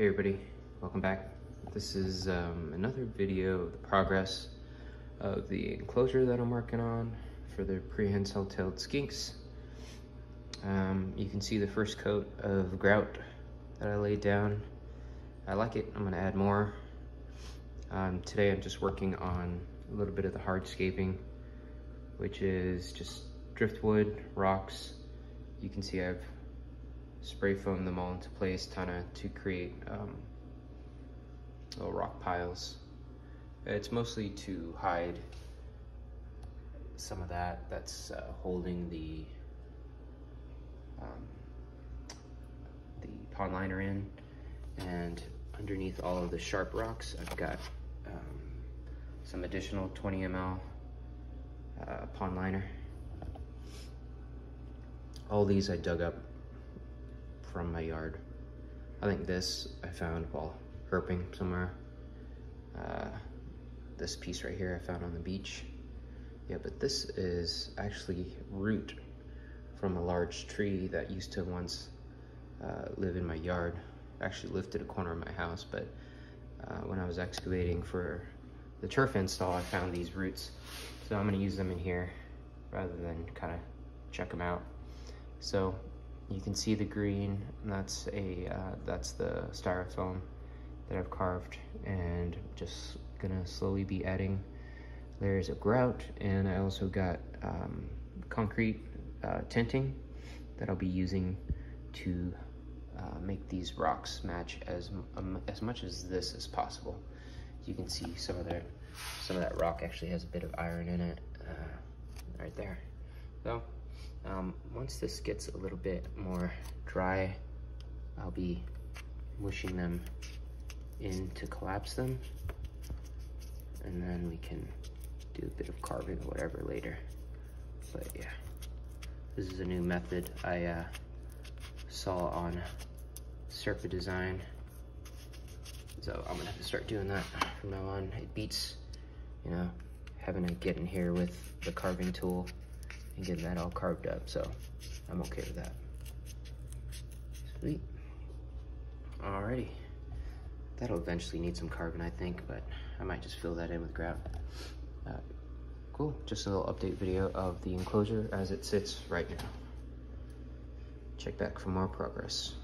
Hey everybody, welcome back. This is um, another video of the progress of the enclosure that I'm working on for the prehensile tailed skinks. Um, you can see the first coat of grout that I laid down. I like it, I'm gonna add more. Um, today I'm just working on a little bit of the hardscaping, which is just driftwood, rocks. You can see I've spray foam them all into place kind of to create um, little rock piles. It's mostly to hide some of that that's uh, holding the um, the pond liner in and underneath all of the sharp rocks I've got um, some additional 20 ml uh, pond liner. All these I dug up from my yard. I think this I found while herping somewhere. Uh, this piece right here I found on the beach. Yeah, but this is actually root from a large tree that used to once uh, live in my yard. Actually at a corner of my house, but uh, when I was excavating for the turf install, I found these roots. So I'm gonna use them in here rather than kind of check them out. So you can see the green, and that's a uh, that's the styrofoam that I've carved and just gonna slowly be adding layers of grout and I also got um, concrete uh, tinting that I'll be using to uh, make these rocks match as um, as much as this as possible. You can see some of that some of that rock actually has a bit of iron in it uh, right there. So um, once this gets a little bit more dry, I'll be mushing them in to collapse them. And then we can do a bit of carving or whatever later. But yeah, this is a new method I uh, saw on Serpa Design. So I'm gonna have to start doing that from now on. It beats, you know, having to get in here with the carving tool and getting that all carved up, so I'm okay with that. Sweet. Alrighty. That'll eventually need some carbon, I think, but I might just fill that in with grout. Uh, cool, just a little update video of the enclosure as it sits right now. Check back for more progress.